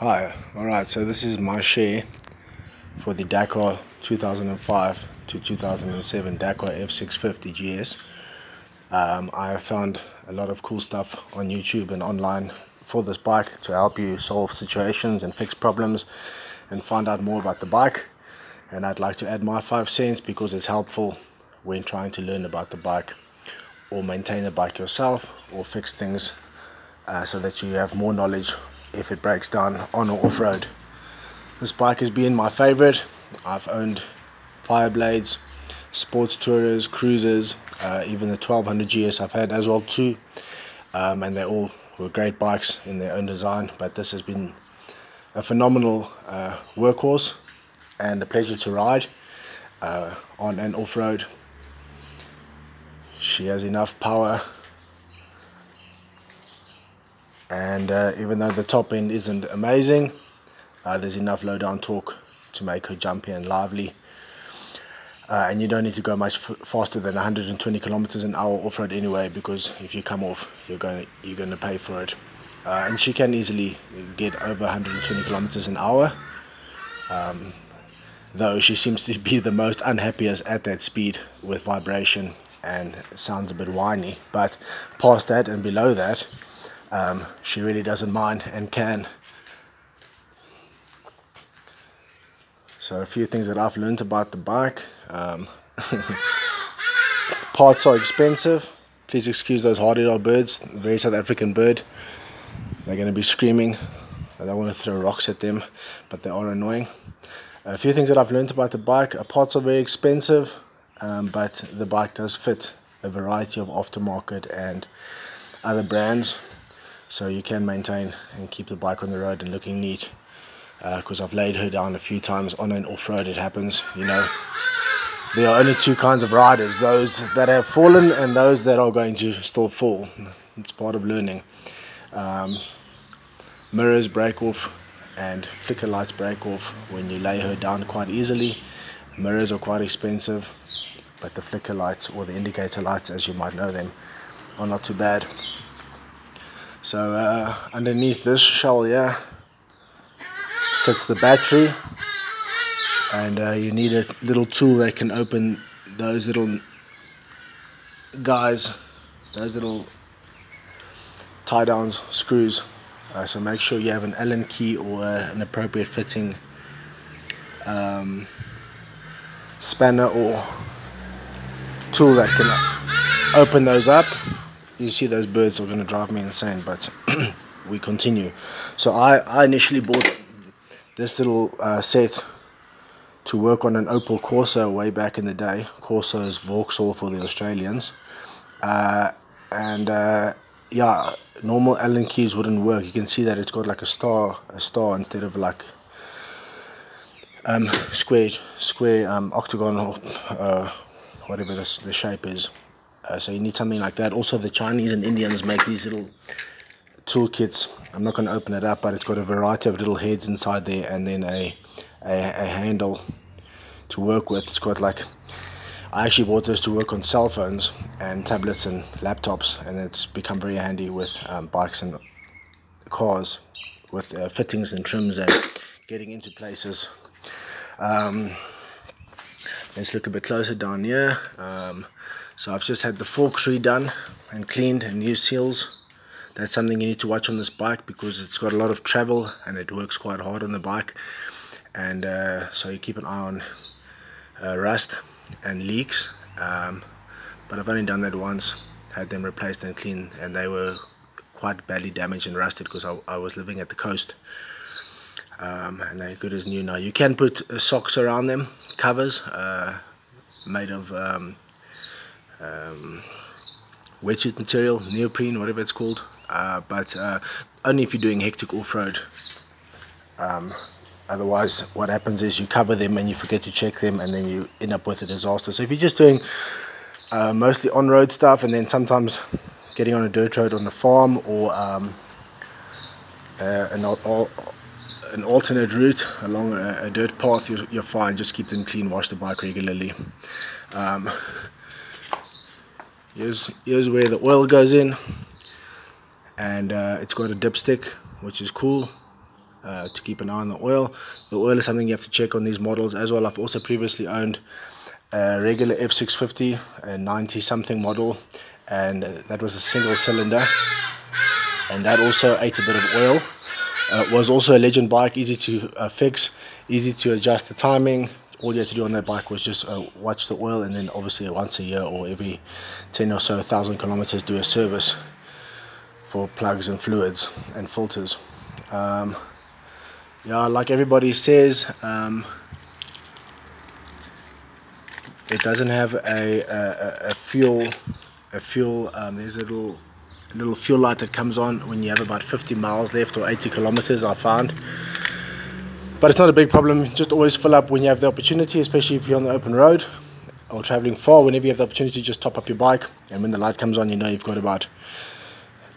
Hi, alright, so this is my share for the Dakar 2005 to 2007 Dakar F650 GS. Um, I found a lot of cool stuff on YouTube and online for this bike to help you solve situations and fix problems and find out more about the bike. And I'd like to add my five cents because it's helpful when trying to learn about the bike or maintain a bike yourself or fix things uh, so that you have more knowledge if it breaks down on or off-road. This bike has been my favorite. I've owned Fireblades, sports tourers, cruisers, uh, even the 1200 GS I've had as well too. Um, and they all were great bikes in their own design, but this has been a phenomenal uh, workhorse and a pleasure to ride uh, on and off-road. She has enough power and uh, even though the top end isn't amazing uh, there's enough low down torque to make her jumpy and lively. Uh, and you don't need to go much faster than 120 kilometers an hour off-road anyway because if you come off you're going to, you're going to pay for it. Uh, and she can easily get over 120 kilometers an hour. Um, though she seems to be the most unhappiest at that speed with vibration and sounds a bit whiny. But past that and below that um, she really doesn't mind and can. So a few things that I've learned about the bike. Um, parts are expensive. Please excuse those hadeda birds, very South African bird. They're going to be screaming. I don't want to throw rocks at them, but they are annoying. A few things that I've learned about the bike. Uh, parts are very expensive, um, but the bike does fit a variety of aftermarket and other brands so you can maintain and keep the bike on the road and looking neat. Because uh, I've laid her down a few times on and off-road it happens you know. There are only two kinds of riders those that have fallen and those that are going to still fall. It's part of learning. Um, mirrors break off and flicker lights break off when you lay her down quite easily. Mirrors are quite expensive but the flicker lights or the indicator lights as you might know them are not too bad so uh, underneath this shell here sits the battery and uh, you need a little tool that can open those little guys, those little tie downs, screws. Uh, so make sure you have an Allen key or uh, an appropriate fitting um, spanner or tool that can open those up you see those birds are going to drive me insane but we continue. So I, I initially bought this little uh, set to work on an Opel Corsa way back in the day. Corsa is Vauxhall for the Australians. Uh, and uh, yeah normal Allen keys wouldn't work. You can see that it's got like a star a star instead of like um, square square um, octagon or uh, whatever the, the shape is uh, so you need something like that. Also, the Chinese and Indians make these little toolkits. I'm not going to open it up, but it's got a variety of little heads inside there and then a, a, a handle to work with. It's got like, I actually bought this to work on cell phones and tablets and laptops, and it's become very handy with um, bikes and cars with uh, fittings and trims and getting into places. Um, let's look a bit closer down here. Um, so I've just had the forks redone and cleaned and new seals. That's something you need to watch on this bike because it's got a lot of travel and it works quite hard on the bike. And uh, so you keep an eye on uh, rust and leaks. Um, but I've only done that once, had them replaced and cleaned and they were quite badly damaged and rusted because I, I was living at the coast. Um, and they're good as new now. You can put uh, socks around them, covers uh, made of um, um, wetsuit material, neoprene, whatever it's called. Uh, but uh, only if you're doing hectic off-road. Um, otherwise, what happens is you cover them and you forget to check them, and then you end up with a disaster. So if you're just doing uh, mostly on-road stuff, and then sometimes getting on a dirt road on the farm or um, uh, an, an alternate route along a, a dirt path, you're, you're, fine. Just keep them clean, wash the bike regularly. Um, here's here's where the oil goes in and uh, it's got a dipstick which is cool uh, to keep an eye on the oil. The oil is something you have to check on these models as well. I've also previously owned a regular F650, a 90 something model, and that was a single cylinder, and that also ate a bit of oil. Uh, was also a legend bike, easy to uh, fix, easy to adjust the timing. All you had to do on that bike was just uh, watch the oil, and then obviously once a year or every 10 or so thousand kilometers do a service for plugs and fluids and filters. Um, yeah, like everybody says, um, it doesn't have a, a, a fuel a fuel um, there's a little a little fuel light that comes on when you have about 50 miles left or 80 kilometers I found but it's not a big problem. Just always fill up when you have the opportunity especially if you're on the open road or traveling far. Whenever you have the opportunity just top up your bike and when the light comes on you know you've got about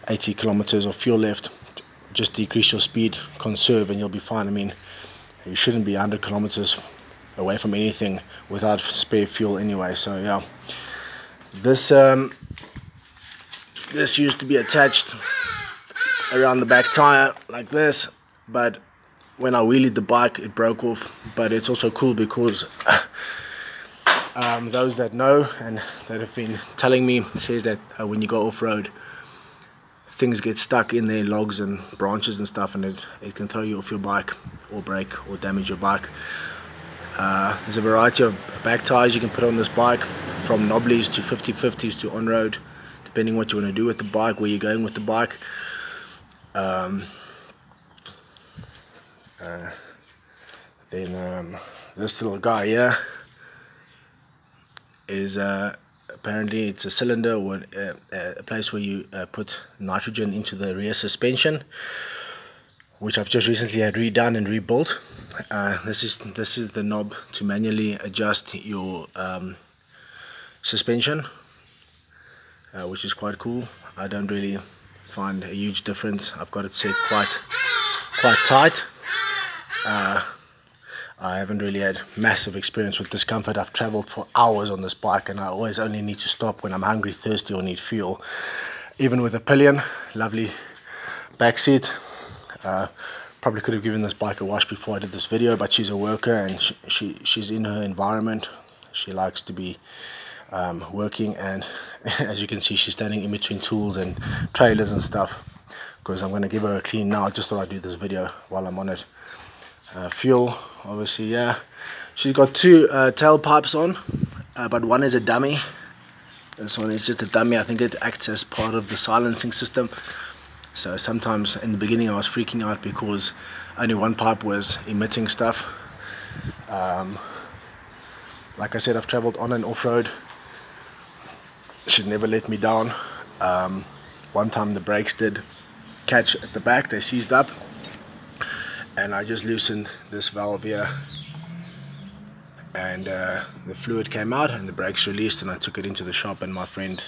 80 kilometers of fuel left. Just decrease your speed conserve and you'll be fine. I mean you shouldn't be 100 kilometers away from anything without spare fuel anyway. So yeah. This um, this used to be attached around the back tire like this but when I wheelied the bike it broke off but it's also cool because um, those that know and that have been telling me says that uh, when you go off-road things get stuck in their logs and branches and stuff and it, it can throw you off your bike or break or damage your bike. Uh, there's a variety of back tires you can put on this bike from knobblies to 50-50s to on-road depending what you want to do with the bike where you're going with the bike. Um, uh, then um, this little guy here is uh, apparently it's a cylinder a, uh, a place where you uh, put nitrogen into the rear suspension which I've just recently had redone and rebuilt. Uh, this is this is the knob to manually adjust your um, suspension, uh, which is quite cool. I don't really find a huge difference. I've got it set quite quite tight. Uh, I haven't really had massive experience with discomfort. I've traveled for hours on this bike and I always only need to stop when I'm hungry, thirsty or need fuel. Even with a pillion, lovely back seat, uh, probably could have given this bike a wash before I did this video, but she's a worker and she, she she's in her environment. She likes to be um, working, and as you can see, she's standing in between tools and trailers and stuff. Because I'm going to give her a clean now. I just thought I'd do this video while I'm on it. Uh, fuel, obviously, yeah. She's got two uh, tailpipes on, uh, but one is a dummy. This one is just a dummy. I think it acts as part of the silencing system. So sometimes in the beginning I was freaking out because only one pipe was emitting stuff. Um, like I said, I've traveled on and off road. She's never let me down. Um, one time the brakes did catch at the back, they seized up. And I just loosened this valve here. And uh, the fluid came out and the brakes released and I took it into the shop and my friend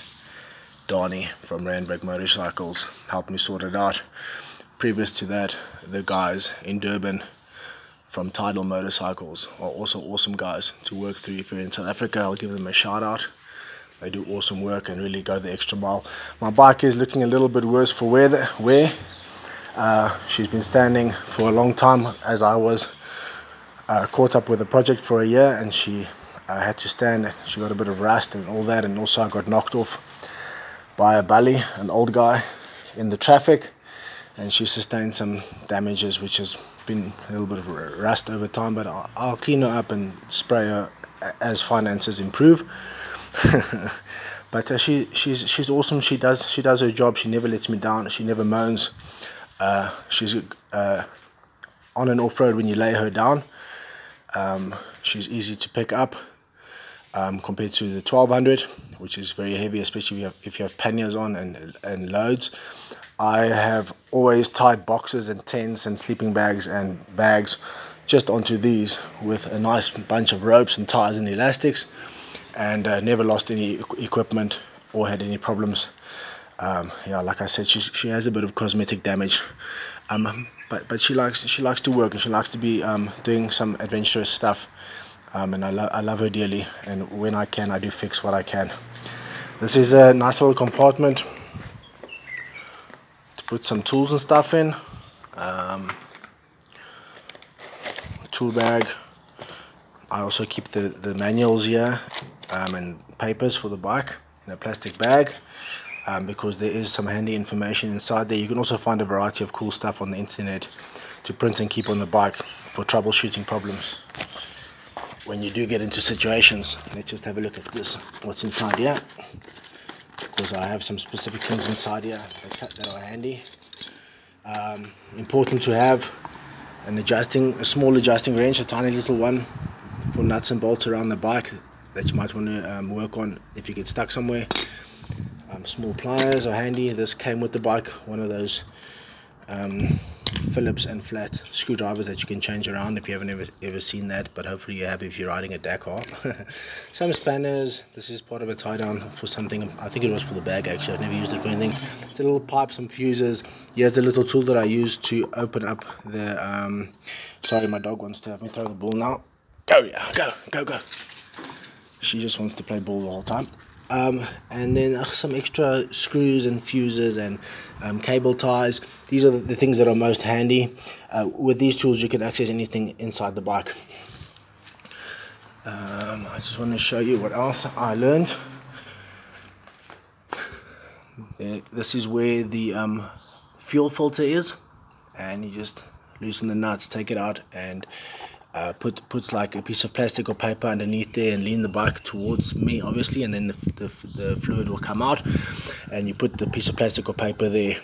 Donnie from Randburg Motorcycles helped me sort it out. Previous to that, the guys in Durban from Tidal Motorcycles are also awesome guys to work through. If you're in South Africa, I'll give them a shout out. They do awesome work and really go the extra mile. My bike is looking a little bit worse for wear. wear. Uh, she's been standing for a long time as I was uh, caught up with the project for a year and she uh, had to stand. She got a bit of rust and all that and also I got knocked off by a bully, an old guy, in the traffic, and she sustained some damages, which has been a little bit of rust over time. But I'll, I'll clean her up and spray her as finances improve. but uh, she she's she's awesome. She does she does her job. She never lets me down. She never moans. Uh, she's uh, on and off road when you lay her down. Um, she's easy to pick up um, compared to the 1200 which is very heavy especially if you have, if you have panniers on and, and loads I have always tied boxes and tents and sleeping bags and bags just onto these with a nice bunch of ropes and ties and elastics and uh, never lost any equipment or had any problems um, yeah like I said she, she has a bit of cosmetic damage. Um, but but she likes she likes to work and she likes to be um, doing some adventurous stuff. Um, and I, lo I love her dearly. And when I can I do fix what I can. This is a nice little compartment to put some tools and stuff in. Um, tool bag. I also keep the the manuals here um, and papers for the bike in a plastic bag um, because there is some handy information inside there. You can also find a variety of cool stuff on the internet to print and keep on the bike for troubleshooting problems when you do get into situations. Let's just have a look at this what's inside here because I have some specific things inside here that, that are handy. Um, important to have an adjusting a small adjusting wrench a tiny little one for nuts and bolts around the bike that you might want to um, work on if you get stuck somewhere um, small pliers are handy. This came with the bike one of those um, Phillips and flat screwdrivers that you can change around if you haven't ever, ever seen that but hopefully you have if you're riding a Dakar. Some spanners this is part of a tie down for something I think it was for the bag actually. I've never used it for anything. It's a little pipe some fuses. Here's the little tool that I use to open up the um, sorry my dog wants to have me throw the ball now. Go yeah go go go. She just wants to play ball the whole time um, and then uh, some extra screws and fuses and um, cable ties. These are the things that are most handy. Uh, with these tools you can access anything inside the bike. Um, I just want to show you what else I learned. This is where the um, fuel filter is. And you just loosen the nuts take it out and uh, put put like a piece of plastic or paper underneath there and lean the bike towards me obviously and then the, the, the, fluid will come out. And you put the piece of plastic or paper there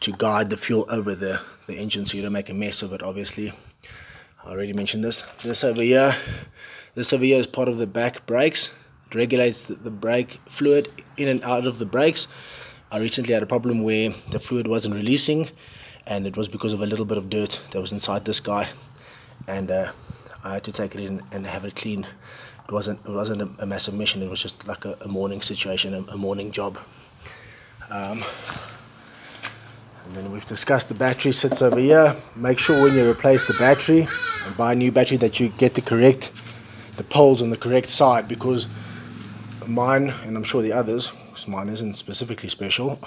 to guide the fuel over the, the engine so you don't make a mess of it obviously. I already mentioned this. This over here this over here is part of the back brakes. It regulates the, the brake fluid in and out of the brakes. I recently had a problem where the fluid wasn't releasing and it was because of a little bit of dirt that was inside this guy and uh, I had to take it in and have it cleaned. It wasn't it wasn't a, a massive mission. It was just like a, a morning situation, a, a, morning job. Um, and then we've discussed the battery sits over here. Make sure when you replace the battery and buy a new battery that you get the correct the poles on the correct side because mine and I'm sure the others, mine isn't specifically special,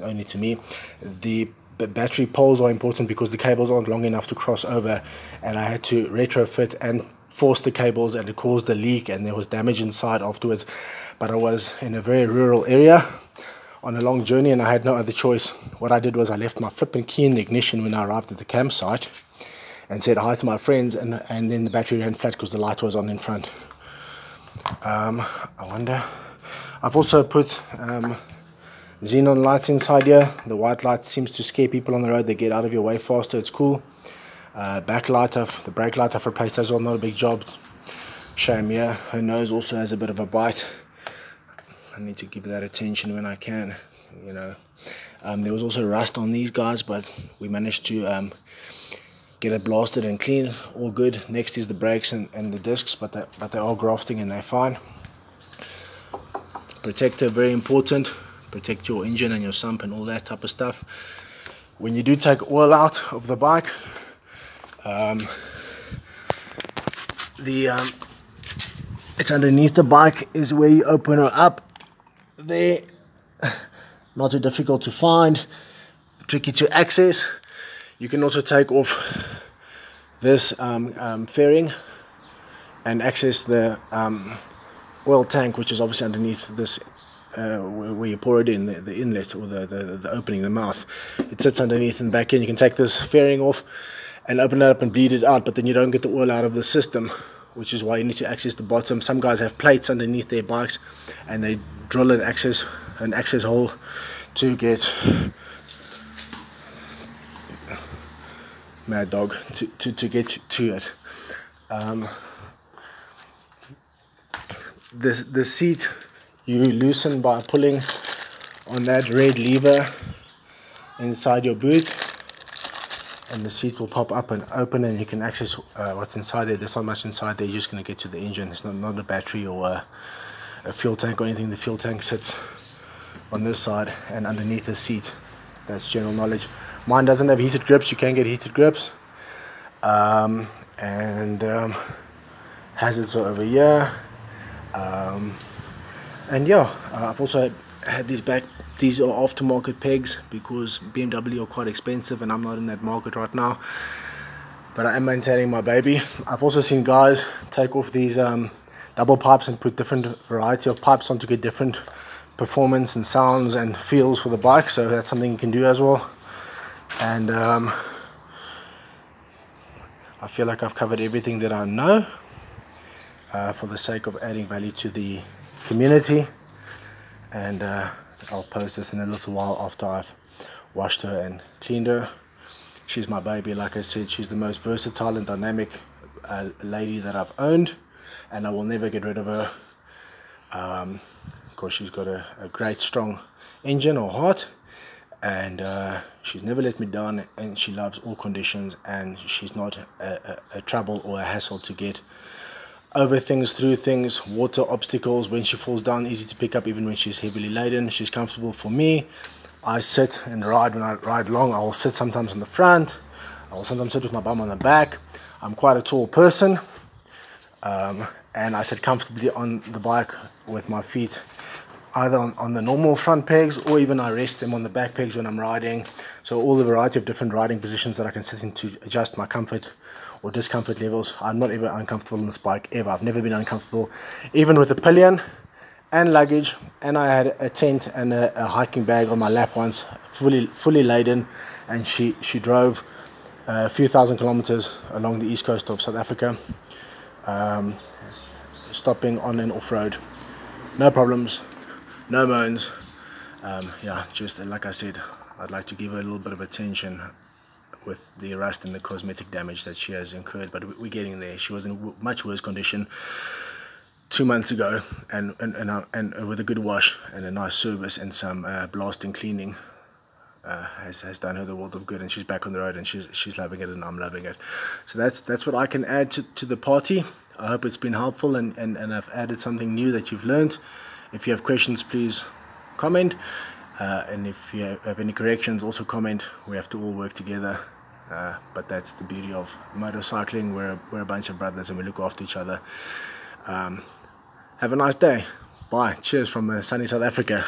only to me, the but battery poles are important because the cables aren't long enough to cross over and I had to retrofit and force the cables and it caused a leak and there was damage inside afterwards. But I was in a very rural area on a long journey and I had no other choice. What I did was I left my flipping key in the ignition when I arrived at the campsite and said hi to my friends and, and then the battery ran flat because the light was on in front. Um, I wonder I've also put um, xenon lights inside here. The white light seems to scare people on the road. They get out of your way faster. It's cool. Uh, backlight of the brake light I've replaced as well. Not a big job. Shame here. Her nose also has a bit of a bite. I need to give that attention when I can you know. Um, there was also rust on these guys but we managed to um, get it blasted and clean. All good. Next is the brakes and, and the discs but they, but they are grafting and they're fine. Protector very important protect your engine and your sump and all that type of stuff. When you do take oil out of the bike um, the um, it's underneath the bike is where you open it up. There not too difficult to find tricky to access. You can also take off this um, um fairing and access the um, oil tank which is obviously underneath this uh, where you pour it in, the, the inlet or the, the, the, opening, the mouth. It sits underneath and back in. You can take this fairing off and open it up and bleed it out, but then you don't get the oil out of the system, which is why you need to access the bottom. Some guys have plates underneath their bikes and they drill an access, an access hole to get mad dog to, to, to get to it. Um, this the seat you loosen by pulling on that red lever inside your boot and the seat will pop up and open and you can access uh, what's inside there. There's not much inside there. You're just going to get to the engine. It's not, not a battery or a, a fuel tank or anything. The fuel tank sits on this side and underneath the seat. That's general knowledge. Mine doesn't have heated grips. You can get heated grips. Um, and um, hazards are over here. Um, and yeah uh, I've also had these back these are aftermarket pegs because BMW are quite expensive and I'm not in that market right now. But I am maintaining my baby. I've also seen guys take off these um, double pipes and put different variety of pipes on to get different performance and sounds and feels for the bike. So that's something you can do as well. And um, I feel like I've covered everything that I know uh, for the sake of adding value to the community and uh, I'll post this in a little while after I've washed her and cleaned her. She's my baby like I said she's the most versatile and dynamic uh, lady that I've owned and I will never get rid of her um, of course she's got a, a great strong engine or heart and uh, she's never let me down and she loves all conditions and she's not a, a, a, trouble or a hassle to get over things through things water obstacles when she falls down easy to pick up even when she's heavily laden she's comfortable. For me I sit and ride when I ride long. I will sit sometimes in the front. I will sometimes sit with my bum on the back. I'm quite a tall person um, and I sit comfortably on the bike with my feet either on, on the normal front pegs or even I rest them on the back pegs when I'm riding. So all the variety of different riding positions that I can sit in to adjust my comfort or discomfort levels. I'm not ever uncomfortable on this bike ever. I've never been uncomfortable even with a pillion and luggage and I had a tent and a, a hiking bag on my lap once fully fully laden and she she drove a few thousand kilometers along the east coast of South Africa um, stopping on an off-road no problems no moans um, yeah just like I said I'd like to give her a little bit of attention with the rust and the cosmetic damage that she has incurred but we're getting there. She was in much worse condition two months ago and and, and, uh, and with a good wash and a nice service and some uh, blasting cleaning uh, has, has done her the world of good and she's back on the road and she's she's loving it and I'm loving it. So that's that's what I can add to, to the party. I hope it's been helpful and, and, and I've added something new that you've learned. If you have questions, please comment. Uh, and if you have any corrections, also comment. We have to all work together. Uh, but that's the beauty of motorcycling. We're, we're a bunch of brothers and we look after each other. Um, have a nice day. Bye. Cheers from uh, sunny South Africa.